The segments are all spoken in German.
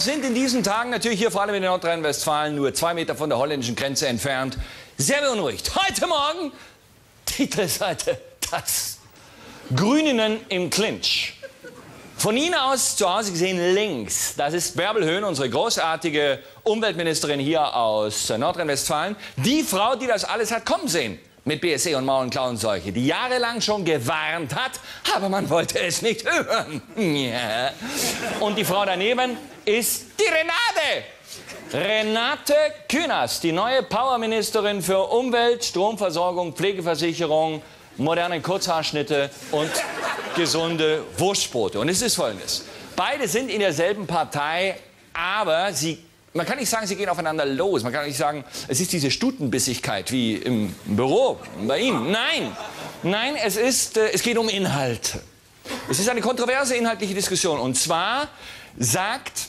Sind in diesen Tagen natürlich hier vor allem in Nordrhein-Westfalen nur zwei Meter von der holländischen Grenze entfernt. Sehr beunruhigt. Heute Morgen Titelseite das Grüninnen im Clinch. Von Ihnen aus zu Hause gesehen links, das ist Bärbel Höhn, unsere großartige Umweltministerin hier aus Nordrhein-Westfalen. Die Frau, die das alles hat kommen sehen mit BSE und Klauenseuche, die jahrelang schon gewarnt hat, aber man wollte es nicht hören. Ja. Und die Frau daneben ist die Renate. Renate Künast, die neue Powerministerin für Umwelt, Stromversorgung, Pflegeversicherung, moderne Kurzhaarschnitte und gesunde Wurstbrote. Und es ist folgendes. Beide sind in derselben Partei, aber sie man kann nicht sagen, sie gehen aufeinander los. Man kann nicht sagen, es ist diese Stutenbissigkeit wie im Büro bei Ihnen. Nein, nein, es, ist, äh, es geht um Inhalte. Es ist eine kontroverse inhaltliche Diskussion. Und zwar sagt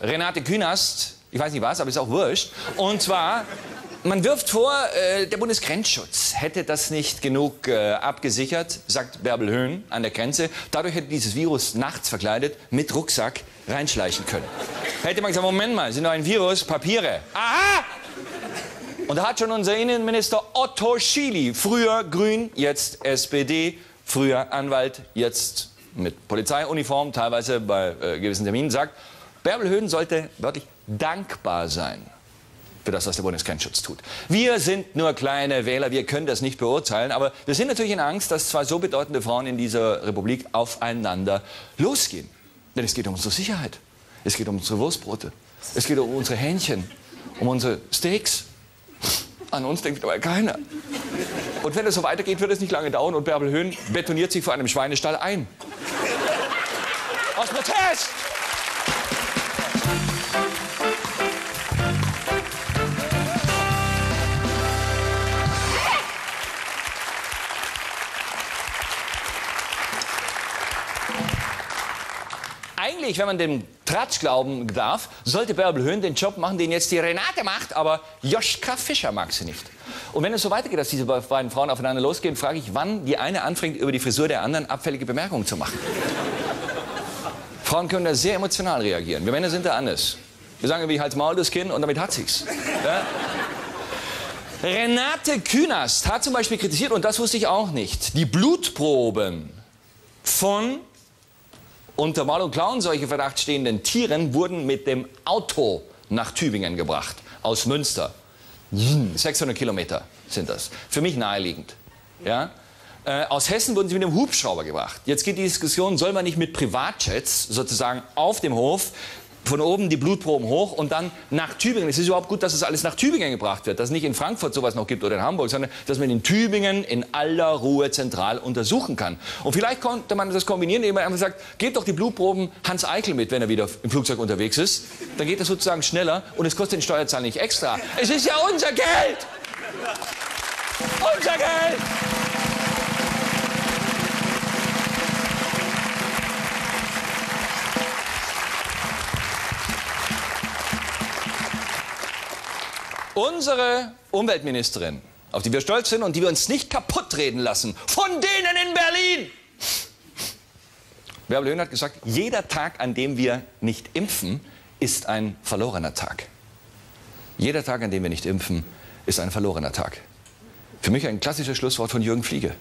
Renate Künast, ich weiß nicht was, aber ist auch wurscht. Und zwar, man wirft vor, äh, der Bundesgrenzschutz hätte das nicht genug äh, abgesichert, sagt Bärbel Höhn an der Grenze. Dadurch hätte dieses Virus nachts verkleidet mit Rucksack reinschleichen können. Hätte man gesagt, Moment mal, sind doch ein Virus, Papiere. Aha! Und da hat schon unser Innenminister Otto Schily, früher Grün, jetzt SPD, früher Anwalt, jetzt mit Polizeiuniform, teilweise bei äh, gewissen Terminen, sagt, Bärbel Höhn sollte wirklich dankbar sein für das, was der Bundesgrenzschutz tut. Wir sind nur kleine Wähler, wir können das nicht beurteilen, aber wir sind natürlich in Angst, dass zwei so bedeutende Frauen in dieser Republik aufeinander losgehen. Denn es geht um unsere Sicherheit. Es geht um unsere Wurstbrote. Es geht um unsere Hähnchen, um unsere Steaks. An uns denkt aber keiner. Und wenn es so weitergeht, wird es nicht lange dauern und Bärbel Höhn betoniert sich vor einem Schweinestall ein. Aus Protest! Eigentlich, wenn man dem Tratsch glauben darf, sollte Bärbel Höhn den Job machen, den jetzt die Renate macht, aber Joschka Fischer mag sie nicht. Und wenn es so weitergeht, dass diese beiden Frauen aufeinander losgehen, frage ich, wann die eine anfängt, über die Frisur der anderen abfällige Bemerkungen zu machen. Frauen können da sehr emotional reagieren. Wir Männer sind da anders. Wir sagen wie Hals Maul das Kinn und damit hat sich's. Ja? Renate Künast hat zum Beispiel kritisiert, und das wusste ich auch nicht, die Blutproben von unter Maul- und Klauenseuche-Verdacht stehenden Tieren wurden mit dem Auto nach Tübingen gebracht, aus Münster. 600 Kilometer sind das. Für mich naheliegend. Ja? Äh, aus Hessen wurden sie mit dem Hubschrauber gebracht. Jetzt geht die Diskussion, soll man nicht mit Privatjets sozusagen auf dem Hof von oben die Blutproben hoch und dann nach Tübingen. Es ist überhaupt gut, dass es alles nach Tübingen gebracht wird, dass es nicht in Frankfurt sowas noch gibt oder in Hamburg, sondern dass man in Tübingen in aller Ruhe zentral untersuchen kann. Und vielleicht konnte man das kombinieren, indem man einfach sagt, gebt doch die Blutproben Hans Eichel mit, wenn er wieder im Flugzeug unterwegs ist. Dann geht das sozusagen schneller und es kostet den Steuerzahler nicht extra. Es ist ja unser Geld! Unser Geld! Unsere Umweltministerin, auf die wir stolz sind und die wir uns nicht kaputt reden lassen, von denen in Berlin. Bärbel Höhn hat gesagt, jeder Tag, an dem wir nicht impfen, ist ein verlorener Tag. Jeder Tag, an dem wir nicht impfen, ist ein verlorener Tag. Für mich ein klassisches Schlusswort von Jürgen Fliege.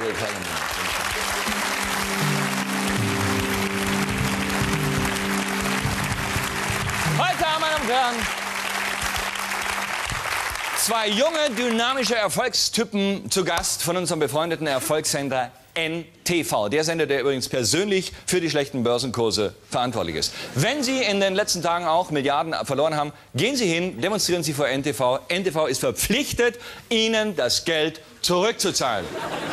Heute, meine Damen und Herren, zwei junge, dynamische Erfolgstypen zu Gast von unserem befreundeten Erfolgssender NTV. Der Sender, der übrigens persönlich für die schlechten Börsenkurse verantwortlich ist. Wenn Sie in den letzten Tagen auch Milliarden verloren haben, gehen Sie hin, demonstrieren Sie vor NTV. NTV ist verpflichtet, Ihnen das Geld zurückzuzahlen.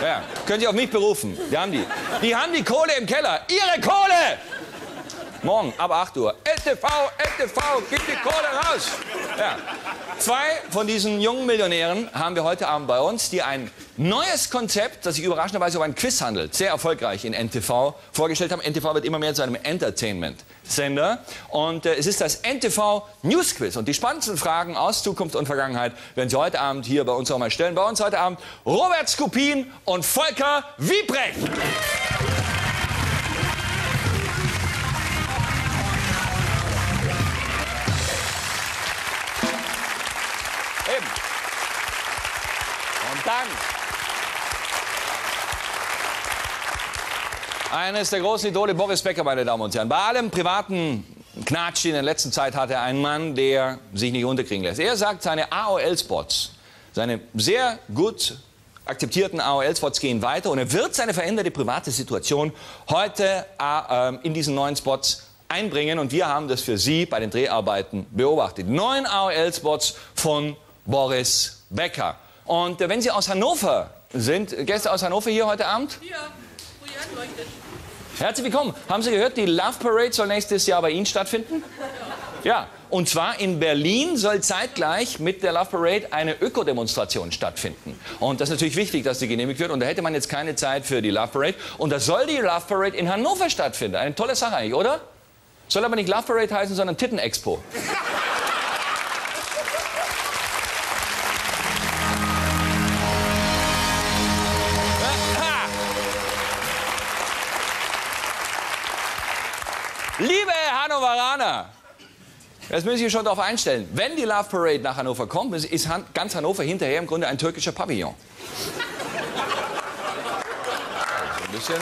Ja, können Sie auf mich berufen. Die haben die. Die haben die Kohle im Keller. Ihre Kohle! Morgen ab 8 Uhr. NTV, NTV, gib die Kohle raus. Ja. Zwei von diesen jungen Millionären haben wir heute Abend bei uns, die ein neues Konzept, das sich überraschenderweise um ein Quiz handelt, sehr erfolgreich in NTV vorgestellt haben. NTV wird immer mehr zu einem Entertainment-Sender. Und äh, es ist das NTV News Quiz. Und die spannendsten Fragen aus Zukunft und Vergangenheit werden Sie heute Abend hier bei uns auch mal stellen. Bei uns heute Abend Robert Skupin und Volker Wiebrecht. Eines der großen Idole, Boris Becker, meine Damen und Herren. Bei allem privaten Knatsch in der letzten Zeit hat er einen Mann, der sich nicht unterkriegen lässt. Er sagt, seine AOL-Spots, seine sehr gut akzeptierten AOL-Spots gehen weiter und er wird seine veränderte private Situation heute äh, in diesen neuen Spots einbringen und wir haben das für Sie bei den Dreharbeiten beobachtet. Neun AOL-Spots von Boris Becker. Und äh, wenn Sie aus Hannover sind, Gäste aus Hannover hier heute Abend? Ja, anleuchtet. Herzlich willkommen. Haben Sie gehört, die Love Parade soll nächstes Jahr bei Ihnen stattfinden? Ja, und zwar in Berlin soll zeitgleich mit der Love Parade eine Ökodemonstration stattfinden. Und das ist natürlich wichtig, dass die genehmigt wird. Und da hätte man jetzt keine Zeit für die Love Parade. Und da soll die Love Parade in Hannover stattfinden. Eine tolle Sache eigentlich, oder? Soll aber nicht Love Parade heißen, sondern Titten Expo. Hannoveraner, das müssen Sie schon darauf einstellen. Wenn die Love Parade nach Hannover kommt, ist Han ganz Hannover hinterher im Grunde ein türkischer Pavillon. Also ein bisschen.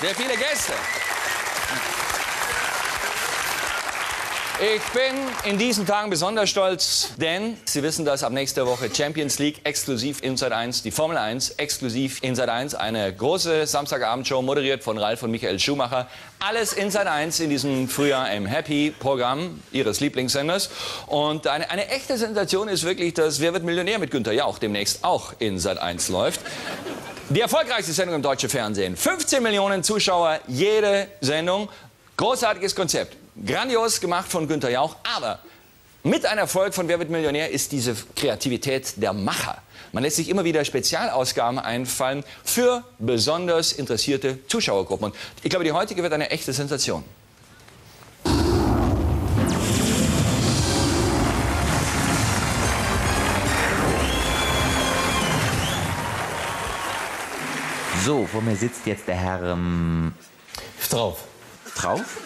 Sehr viele Gäste. Ich bin in diesen Tagen besonders stolz, denn Sie wissen, dass ab nächster Woche Champions League exklusiv Inside 1, die Formel 1 exklusiv Inside 1, eine große Samstagabendshow moderiert von Ralf und Michael Schumacher. Alles Inside 1 in diesem Frühjahr im Happy-Programm Ihres Lieblingssenders. Und eine, eine echte Sensation ist wirklich, dass Wer wird Millionär mit Günther Jauch demnächst auch in Sat 1 läuft. Die erfolgreichste Sendung im deutschen Fernsehen. 15 Millionen Zuschauer jede Sendung. Großartiges Konzept. Grandios gemacht von Günter Jauch, aber mit einem Erfolg von Wer wird Millionär ist diese Kreativität der Macher. Man lässt sich immer wieder Spezialausgaben einfallen für besonders interessierte Zuschauergruppen. Und ich glaube, die heutige wird eine echte Sensation. So, vor mir sitzt jetzt der Herr ähm, Drauf. Trauf.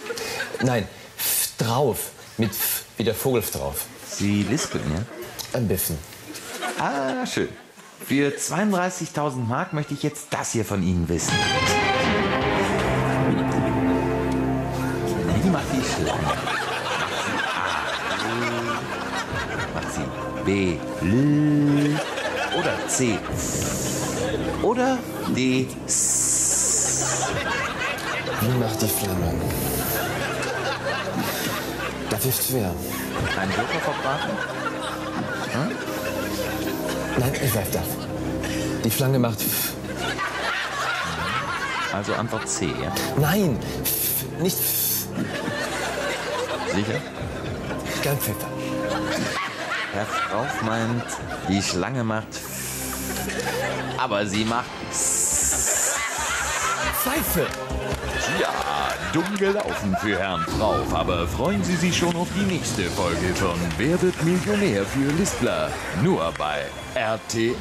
Nein, f drauf. Mit f wie der Vogel drauf. Sie lispeln, ja? Ein bisschen. Ah, schön. Für 32.000 Mark möchte ich jetzt das hier von Ihnen wissen. Wie macht die Schlange? Macht sie B, L oder C oder D, S? Wie macht die Flamme? Das ist schwer. Ein Joker verbraten? Nein, ich weiß das. Die Schlange macht. Also Antwort C, ja? Nein, nicht. Sicher? Ganz fest. Herr Strauf meint, die Schlange macht aber sie macht Pfeife. Ja, dumm gelaufen für Herrn Trauf, aber freuen Sie sich schon auf die nächste Folge von Wer wird Millionär für Listler? Nur bei RTL.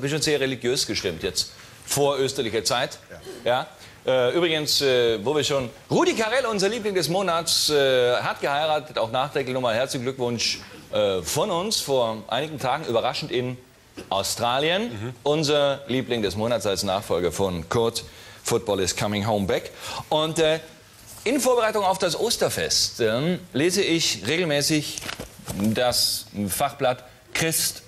Bin schon sehr religiös gestimmt jetzt, vor österlicher Zeit. Ja. Äh, übrigens, äh, wo wir schon. Rudi Carell, unser Liebling des Monats, äh, hat geheiratet. Auch nachträglich nochmal herzlichen Glückwunsch äh, von uns vor einigen Tagen, überraschend in Australien. Unser Liebling des Monats als Nachfolger von Kurt. Football is coming home back. Und äh, in Vorbereitung auf das Osterfest ähm, lese ich regelmäßig das Fachblatt Christ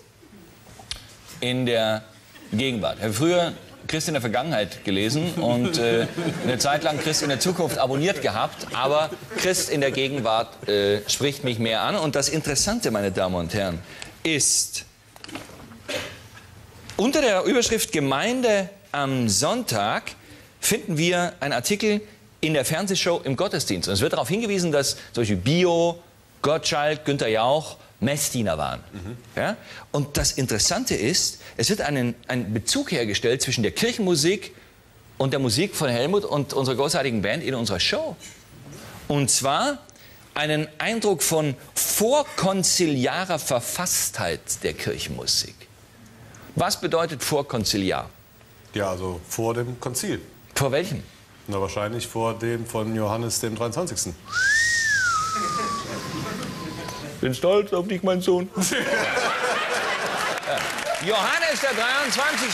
in der Gegenwart. Früher Christ in der Vergangenheit gelesen und äh, eine Zeit lang Christ in der Zukunft abonniert gehabt, aber Christ in der Gegenwart äh, spricht mich mehr an. Und das Interessante, meine Damen und Herren, ist, unter der Überschrift Gemeinde am Sonntag finden wir einen Artikel in der Fernsehshow im Gottesdienst. Und es wird darauf hingewiesen, dass Beispiel Bio, Gottschalk, Günther Jauch Messdiener waren. Ja? Und das Interessante ist, es wird einen, ein Bezug hergestellt zwischen der Kirchenmusik und der Musik von Helmut und unserer großartigen Band in unserer Show. Und zwar einen Eindruck von vorkonziliarer Verfasstheit der Kirchenmusik. Was bedeutet vorkonziliar? Ja, also vor dem Konzil. Vor welchem? Na, wahrscheinlich vor dem von Johannes dem 23. Bin stolz auf dich, mein Sohn. Johannes der 23.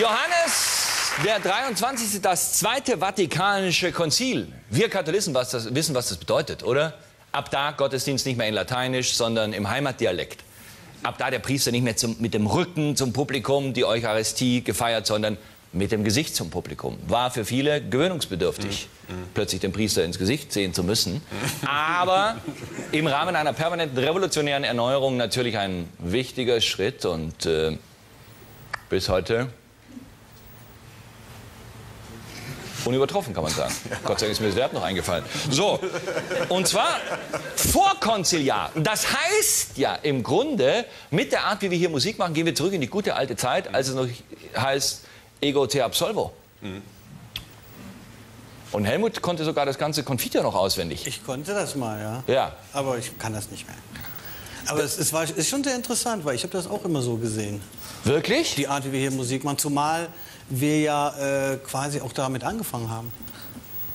Johannes der 23. das Zweite Vatikanische Konzil. Wir Katholiken was das, wissen, was das bedeutet, oder? Ab da Gottesdienst nicht mehr in Lateinisch, sondern im Heimatdialekt. Ab da der Priester nicht mehr zum, mit dem Rücken zum Publikum die Eucharistie gefeiert, sondern mit dem Gesicht zum Publikum. War für viele gewöhnungsbedürftig, plötzlich den Priester ins Gesicht sehen zu müssen. Aber im Rahmen einer permanenten revolutionären Erneuerung natürlich ein wichtiger Schritt und äh, bis heute unübertroffen, kann man sagen. Gott sei Dank ist mir das Verb noch eingefallen. So, und zwar vorkonziliar. Das heißt ja im Grunde, mit der Art, wie wir hier Musik machen, gehen wir zurück in die gute alte Zeit, als es noch heißt Ego te absolvo. Und Helmut konnte sogar das ganze Konfitur noch auswendig. Ich konnte das mal, ja. Ja. Aber ich kann das nicht mehr. Aber es ist, war, ist schon sehr interessant, weil ich habe das auch immer so gesehen. Wirklich? Die Art, wie wir hier Musik machen. Zumal wir ja äh, quasi auch damit angefangen haben.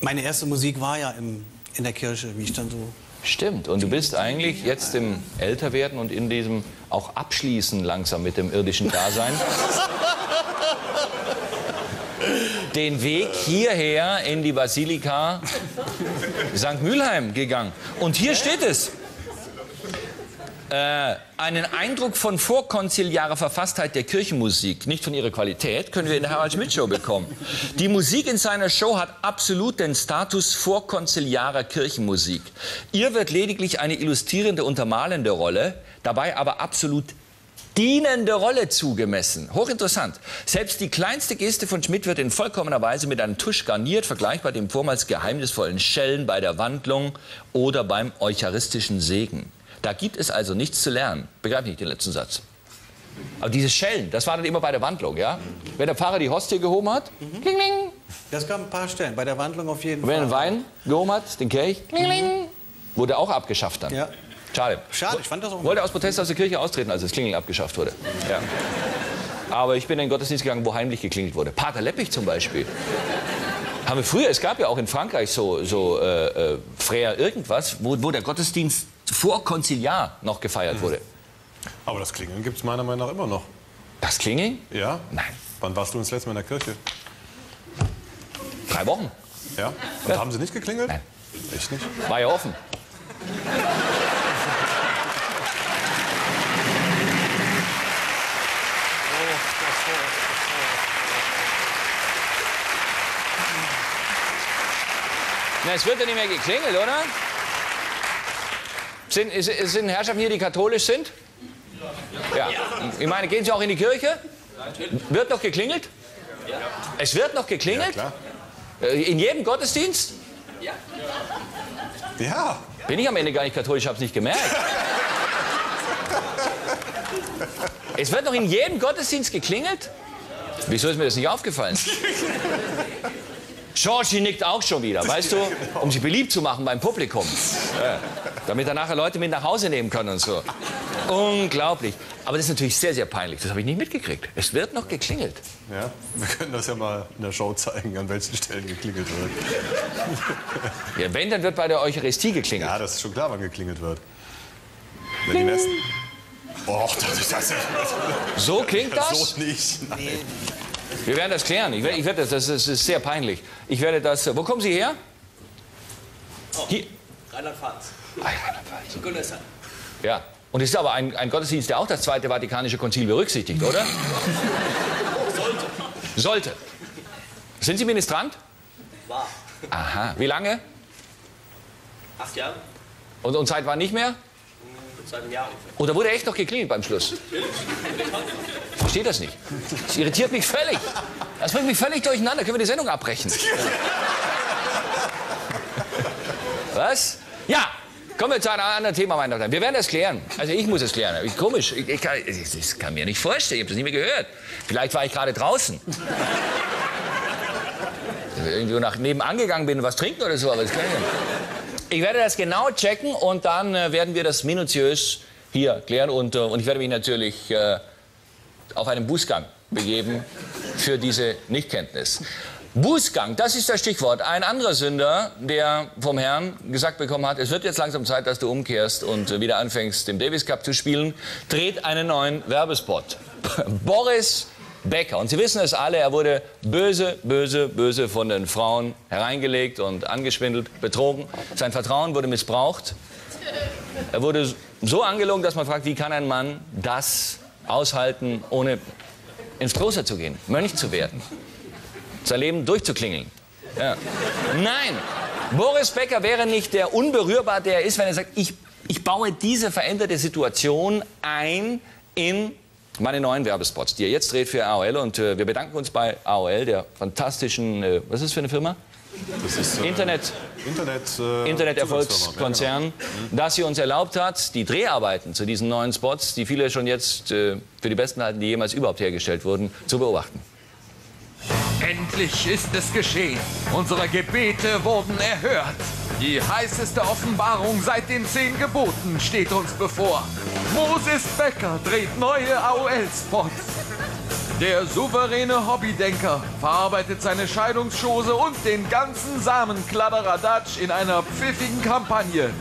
Meine erste Musik war ja im, in der Kirche, wie ich dann so... Stimmt. Und du bist eigentlich jetzt im Älterwerden und in diesem auch Abschließen langsam mit dem irdischen Dasein den Weg hierher in die Basilika St. Mülheim gegangen. Und hier steht es. Äh, einen Eindruck von vorkonziliarer Verfasstheit der Kirchenmusik, nicht von ihrer Qualität, können wir in der Harald Schmidt Show bekommen. Die Musik in seiner Show hat absolut den Status vorkonziliarer Kirchenmusik. Ihr wird lediglich eine illustrierende, untermalende Rolle, dabei aber absolut dienende Rolle zugemessen. Hochinteressant. Selbst die kleinste Geste von Schmidt wird in vollkommener Weise mit einem Tusch garniert, vergleichbar dem vormals geheimnisvollen Schellen bei der Wandlung oder beim eucharistischen Segen. Da gibt es also nichts zu lernen. Begreife nicht den letzten Satz. Aber diese Schellen, das war dann immer bei der Wandlung, ja? Wenn der Pfarrer die Hostie gehoben hat, kling, kling. Das gab ein paar Stellen, bei der Wandlung auf jeden Und wenn er Fall. den Wein gehoben hat, den Kelch, kling, kling, wurde auch abgeschafft dann. Ja. Schade. Schade, ich fand das auch... Wollte aus Protest aus der Kirche austreten, als das Klingeln abgeschafft wurde. Ja. Aber ich bin in den Gottesdienst gegangen, wo heimlich geklingelt wurde. Pater Leppich zum Beispiel. Haben wir früher, es gab ja auch in Frankreich so, so äh, äh, Frère irgendwas, wo, wo der Gottesdienst vor Konziliar noch gefeiert wurde. Aber das Klingeln gibt es meiner Meinung nach immer noch. Das Klingeln? Ja? Nein. Wann warst du das letzte Mal in der Kirche? Drei Wochen. Ja? Und Ja. haben sie nicht geklingelt? Nein. Echt nicht? War ja offen. Na, es wird ja nicht mehr geklingelt, oder? Sind, sind Herrschaften hier, die katholisch sind? Ja. Ich meine, gehen Sie auch in die Kirche? Wird noch geklingelt? Es wird noch geklingelt? Klar. Äh, In jedem Gottesdienst? Ja. Bin ich am Ende gar nicht katholisch, hab's nicht gemerkt. es wird noch in jedem Gottesdienst geklingelt? Wieso ist mir das nicht aufgefallen? Georgie nickt auch schon wieder, weißt du? Um sich beliebt zu machen beim Publikum. Ja. Damit er nachher Leute mit nach Hause nehmen kann und so. Unglaublich. Aber das ist natürlich sehr, sehr peinlich. Das habe ich nicht mitgekriegt. Es wird noch geklingelt. Ja, wir können das ja mal in der Show zeigen, an welchen Stellen geklingelt wird. Ja, wenn, dann wird bei der Eucharistie geklingelt. Ja, das ist schon klar, wann geklingelt wird. Wenn die Messen. Oh, das ist das nicht. So klingt das? So nicht. Nein. Wir werden das klären. Ich werde, ich werde das, das, ist- das ist sehr peinlich. Ich werde das. Wo kommen Sie her? Hier. Rheinland-Pfalz. Rheinland-Pfalz. Ja. Und es ist aber ein, ein Gottesdienst, der auch das Zweite Vatikanische Konzil berücksichtigt, oder? Sollte. Sollte. Sind Sie Ministrant? War. Aha. Wie lange? Acht Jahre? Und, und seit wann nicht mehr? Seit einem Jahr ungefähr. Und da wurde echt noch geklingelt beim Schluss. Ich verstehe das nicht. Das irritiert mich völlig. Das bringt mich völlig durcheinander. Können wir die Sendung abbrechen? Was? Ja, kommen wir zu einem anderen Thema, meine Damen. Wir werden das klären. Also ich muss es klären. Ich, komisch. Ich, ich, kann, ich, ich kann mir nicht vorstellen. Ich habe das nicht mehr gehört. Vielleicht war ich gerade draußen. Irgendwie nach nebenan gegangen bin und was trinken oder so, aber das kann ich nicht. Ich werde das genau checken und dann äh, werden wir das minutiös hier klären. Und, äh, und ich werde mich natürlich äh, auf einen Bußgang begeben für diese Nichtkenntnis. Bußgang, das ist das Stichwort. Ein anderer Sünder, der vom Herrn gesagt bekommen hat, es wird jetzt langsam Zeit, dass du umkehrst und äh, wieder anfängst, im Davis Cup zu spielen, dreht einen neuen Werbespot. Boris Becker. Und Sie wissen es alle, er wurde böse, böse, böse von den Frauen hereingelegt und angeschwindelt, betrogen. Sein Vertrauen wurde missbraucht. Er wurde so angelogen, dass man fragt, wie kann ein Mann das aushalten, ohne ins Kloster zu gehen, Mönch zu werden, sein Leben durchzuklingeln. Ja. Nein, Boris Becker wäre nicht der unberührbar, der er ist, wenn er sagt, ich, ich baue diese veränderte Situation ein in meine neuen Werbespots, die er jetzt dreht für AOL. Und äh, wir bedanken uns bei AOL, der fantastischen, äh, was ist das für eine Firma? Das ist, äh, Internet. Internet, äh, Internet-Erfolgskonzern, dass sie uns erlaubt hat, die Dreharbeiten zu diesen neuen Spots, die viele schon jetzt äh, für die besten halten, die jemals überhaupt hergestellt wurden, zu beobachten. Endlich ist es geschehen. Unsere Gebete wurden erhört. Die heißeste Offenbarung seit den zehn Geboten steht uns bevor. Moses Becker dreht neue AOL-Spots. Der souveräne Hobbydenker verarbeitet seine Scheidungsschose und den ganzen Samenkladderadatsch in einer pfiffigen Kampagne.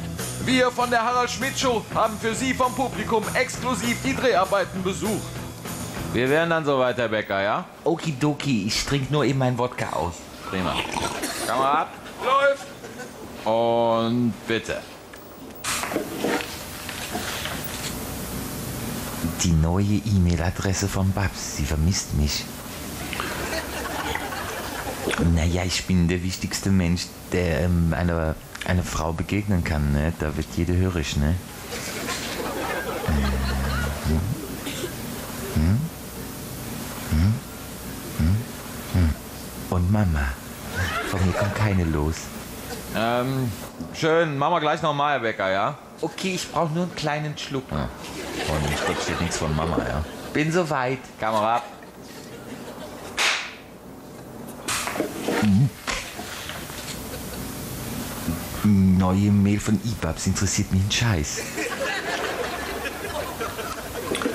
Wir von der Harald Schmidt Show haben für Sie vom Publikum exklusiv die Dreharbeiten besucht. Wir werden dann so weiter, Becker, ja? Okidoki, ich trinke nur eben mein Wodka aus. Prima. Kamerad, Läuft! und bitte. Die neue E-Mail-Adresse von Babs, sie vermisst mich. Naja, ich bin der wichtigste Mensch, der ähm, einer, einer Frau begegnen kann, ne? Da wird jede hörig, ne? Mhm. Hm? Hm? Hm? Hm? Und Mama. Von mir kommt keine los. Ähm, schön, machen wir gleich nochmal, Herr Becker, ja? Okay, ich brauche nur einen kleinen Schluck. Ja. Und ich krieg steht nichts von Mama, ja. Bin soweit. Kamerad. Neue Mail von IBABs interessiert mich ein Scheiß.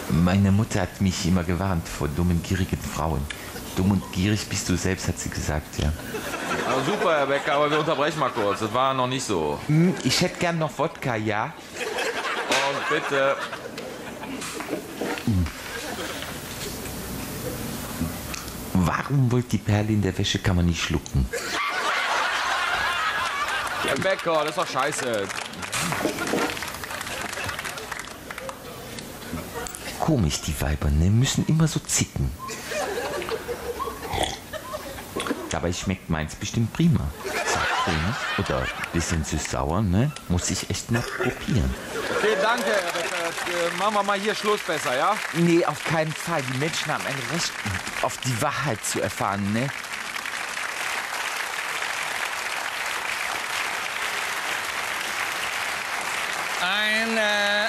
Meine Mutter hat mich immer gewarnt vor dummen, gierigen Frauen. Dumm und gierig bist du selbst, hat sie gesagt, ja. Ja, super, Herr Becker, aber wir unterbrechen mal kurz. Das war noch nicht so. Hm, Ich hätte gern noch Wodka, ja? Und bitte. Warum wollt die Perle in der Wäschekammer nicht schlucken? Herr Becker, das ist doch scheiße. Komisch, die Weiber, ne? Müssen immer so zicken. Dabei schmeckt meins bestimmt prima. Saftcremig oder bisschen süß-sauer, ne? Muss ich echt noch probieren. Okay, danke, Herr äh, machen wir mal hier Schluss besser, ja? Nee, auf keinen Fall. Die Menschen haben ein Recht, auf die Wahrheit zu erfahren, ne? Ein, äh,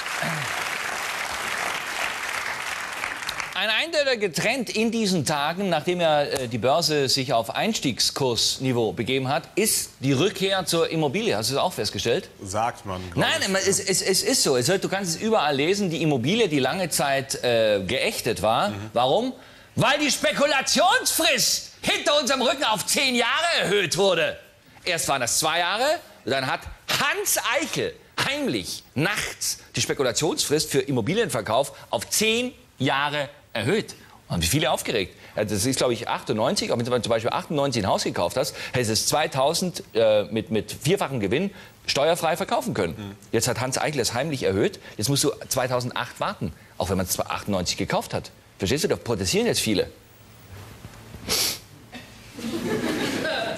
Ein eindeutiger Trend in diesen Tagen, nachdem ja äh, die Börse sich auf Einstiegskursniveau begeben hat, ist die Rückkehr zur Immobilie. Hast du das auch festgestellt? Sagt man. Nein, ich. es, es, es ist so. Es, du kannst es überall lesen. Die Immobilie, die lange Zeit äh, geächtet war. Warum? Weil die Spekulationsfrist hinter unserem Rücken auf zehn Jahre erhöht wurde. Erst waren das zwei Jahre, dann hat Hans Eichel heimlich nachts die Spekulationsfrist für Immobilienverkauf auf zehn Jahre erhöht. Und haben sich viele aufgeregt. Das ist, glaube ich, 98. Aber wenn du zum Beispiel 98 ein Haus gekauft hast, hättest du es 2000 äh, mit, mit vierfachem Gewinn steuerfrei verkaufen können. Jetzt hat Hans Eichel es heimlich erhöht. Jetzt musst du 2008 warten, auch wenn man es zwar 98 gekauft hat. Verstehst du? Da protestieren jetzt viele.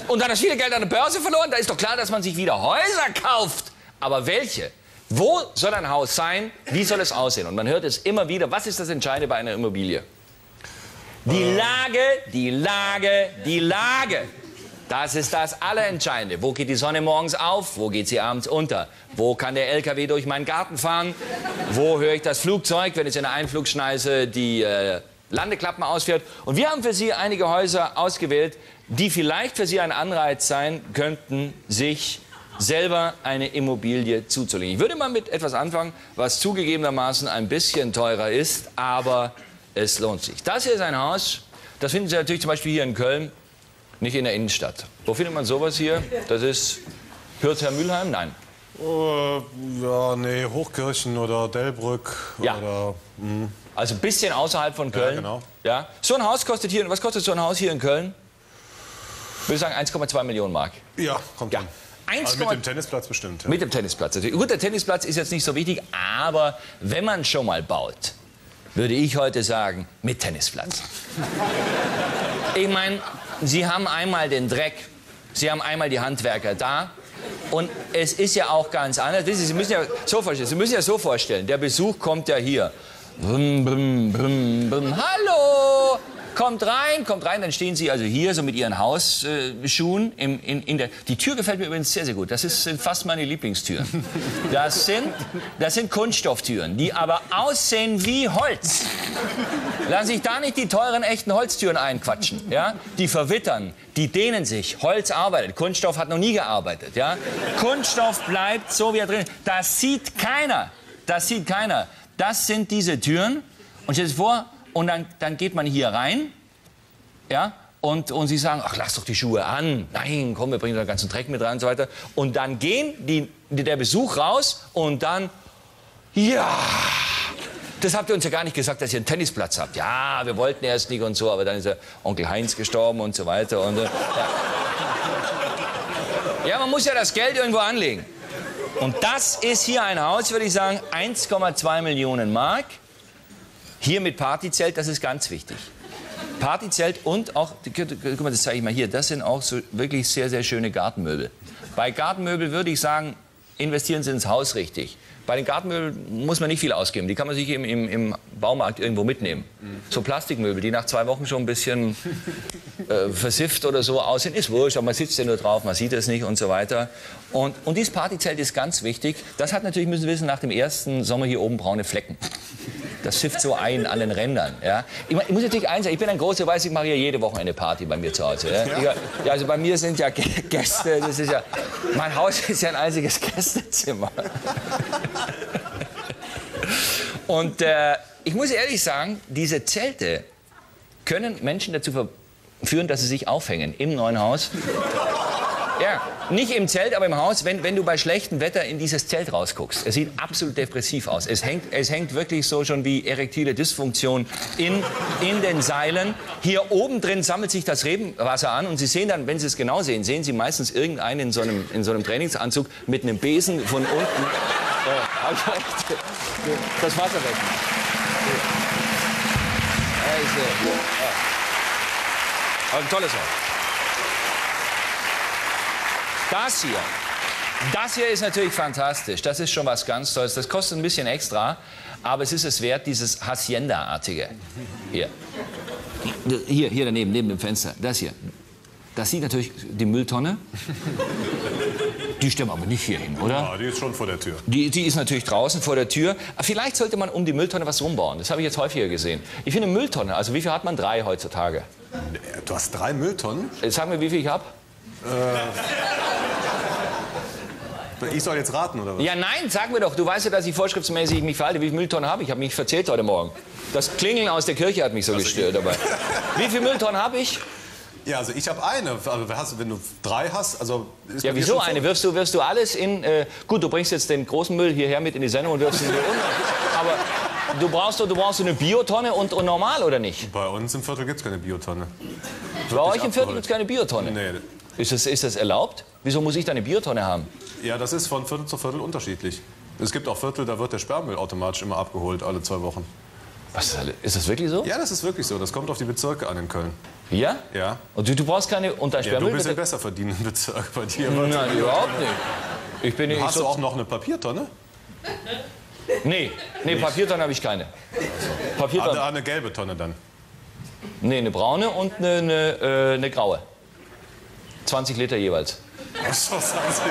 Und dann hast du viel Geld an der Börse verloren. Da ist doch klar, dass man sich wieder Häuser kauft. Aber welche? Wo soll ein Haus sein? Wie soll es aussehen? Und man hört es immer wieder. Was ist das Entscheidende bei einer Immobilie? Die Lage, die Lage, die Lage. Das ist das Allerentscheidende. Wo geht die Sonne morgens auf? Wo geht sie abends unter? Wo kann der LKW durch meinen Garten fahren? Wo höre ich das Flugzeug, wenn es in der Einflugschneise die äh, Landeklappen ausfährt? Und wir haben für Sie einige Häuser ausgewählt, die vielleicht für Sie ein Anreiz sein könnten, sich selber eine Immobilie zuzulegen. Ich würde mal mit etwas anfangen, was zugegebenermaßen ein bisschen teurer ist, aber es lohnt sich. Das hier ist ein Haus, das finden Sie natürlich zum Beispiel hier in Köln, nicht in der Innenstadt. Wo findet man sowas hier? Das ist Hürth Herr Mülheim? Nein. Äh, ja, nee, Hochkirchen oder Delbrück Ja. oder. Also ein bisschen außerhalb von Köln. genau. Ja. So ein Haus kostet hier, was kostet so ein Haus hier in Köln? Ich würde sagen 1,2 Millionen Mark. Ja, kommt Ja. hin. 1,2 Also mit dem Tennisplatz bestimmt. Ja. Mit dem Tennisplatz. natürlich. Gut, der Tennisplatz ist jetzt nicht so wichtig, aber wenn man schon mal baut, würde ich heute sagen, mit Tennisplatz. Ich meine, Sie haben einmal den Dreck, Sie haben einmal die Handwerker da. Und es ist ja auch ganz anders. Sie, müssen ja so vorstellen, Sie müssen ja so vorstellen, der Besuch kommt ja hier. Brum, brum, brum, brum. Hallo! Kommt rein, kommt rein, dann stehen Sie also hier so mit Ihren Hausschuhen. Im, in, in der, die Tür gefällt mir übrigens sehr, sehr gut. Das ist, sind fast meine Lieblingstüren. Das sind, das sind Kunststofftüren, die aber aussehen wie Holz. Lassen sich da nicht die teuren echten Holztüren einquatschen. Ja? Die verwittern, die dehnen sich. Holz arbeitet. Kunststoff hat noch nie gearbeitet. Ja? Kunststoff bleibt so, wie er drin ist. Das sieht keiner. Das sieht keiner. Das sind diese Türen. Und stell dir vor, und dann, dann geht man hier rein. Ja? Und, und sie sagen, ach, lass doch die Schuhe an. Nein, komm, wir bringen den ganzen Dreck mit rein und so weiter. Und dann gehen die, der Besuch raus und dann, ja, das habt ihr uns ja gar nicht gesagt, dass ihr einen Tennisplatz habt. Ja, wir wollten erst nicht und so, aber dann ist der Onkel Heinz gestorben und so weiter. Und, äh, ja. ja, man muss ja das Geld irgendwo anlegen. Und das ist hier ein Haus, würde ich sagen, 1,2 Millionen Mark. Hier mit Partyzelt, das ist ganz wichtig. Partyzelt und auch, guck mal, das zeige ich mal hier, das sind auch so wirklich sehr, sehr schöne Gartenmöbel. Bei Gartenmöbel würde ich sagen, investieren Sie ins Haus richtig. Bei den Gartenmöbeln muss man nicht viel ausgeben. Die kann man sich im, im, im Baumarkt irgendwo mitnehmen. So Plastikmöbel, die nach zwei Wochen schon ein bisschen äh, versifft oder so aussehen, ist wurscht, aber man sitzt ja nur drauf, man sieht es nicht und so weiter. Und, und dieses Partyzelt ist ganz wichtig. Das hat natürlich, müssen Sie wissen, nach dem ersten Sommer hier oben braune Flecken. Das schifft so ein an den Rändern. Ja. Ich, ich muss natürlich eins sagen, ich bin ein großer, weiß ich mache ja jede Woche eine Party bei mir zu Hause. Ja. Ich, also bei mir sind ja Gä- Gäste, das ist ja, mein Haus ist ja ein einziges Gästezimmer. Und äh, ich muss ehrlich sagen, diese Zelte können Menschen dazu verführen, dass sie sich aufhängen im neuen Haus. Ja, nicht im Zelt, aber im Haus, wenn, wenn du bei schlechtem Wetter in dieses Zelt rausguckst. Es sieht absolut depressiv aus. Es hängt, es hängt wirklich so schon wie erektile Dysfunktion in, in den Seilen. Hier oben drin sammelt sich das Rebenwasser an und Sie sehen dann, wenn Sie es genau sehen, sehen Sie meistens irgendeinen in so einem, in so einem Trainingsanzug mit einem Besen von unten echt, das Wasser weg. Also, ein tolles Haus. Das hier, das hier ist natürlich fantastisch. Das ist schon was ganz Tolles. Das kostet ein bisschen extra, aber es ist es wert, dieses Hacienda-artige. Hier. Hier, hier daneben, neben dem Fenster. Das hier. Das sieht natürlich die Mülltonne. Die stimmen aber nicht hier hin, oder? Ja, die ist schon vor der Tür. Die, die ist natürlich draußen vor der Tür. Vielleicht sollte man um die Mülltonne was rumbauen. Das habe ich jetzt häufiger gesehen. Ich finde Mülltonne, also wie viel hat man? Drei heutzutage. Du hast drei Mülltonnen? Jetzt Sag mir, wie viel ich habe. Ich soll jetzt raten, oder was? Ja, nein, sag mir doch. Du weißt ja, dass ich vorschriftsmäßig mich verhalte. Wie viele Mülltonnen habe ich? Ich habe mich verzählt heute Morgen. Das Klingeln aus der Kirche hat mich so gestört dabei. Wie viele Mülltonnen habe ich? Ja, also ich habe eine. Also hast, wenn du drei hast, also... Ja, wieso eine? Wirfst du, wirfst du alles in... Äh, gut, du bringst jetzt den großen Müll hierher mit in die Sendung und wirfst ihn hier unten. Aber du brauchst, doch- du brauchst eine Biotonne und, und normal, oder nicht? Bei uns im Viertel gibt es keine Biotonne. Bei euch im Viertel gibt es keine Biotonne. Nee. Ist, das, ist das erlaubt? Wieso muss ich da eine Biotonne haben? Ja, das ist von Viertel zu Viertel unterschiedlich. Es gibt auch Viertel, da wird der Sperrmüll automatisch immer abgeholt, alle zwei Wochen. Was ist, das- wirklich so? Ja, das ist wirklich so. Das kommt auf die Bezirke an in Köln. Ja? Ja. Und du, du brauchst keine... Und dein Ja, du Sperrmüll bist wird- ein besser verdienender Bezirk bei dir. Nein, überhaupt nicht. Ich bin Hast so, du auch noch eine Papiertonne? Nee, nee, Papiertonne habe ich keine. Ah, Papiertonne. da eine gelbe Tonne dann. Nee, eine braune und eine, eine, äh, eine graue. 20 Liter jeweils. Ach so, 20.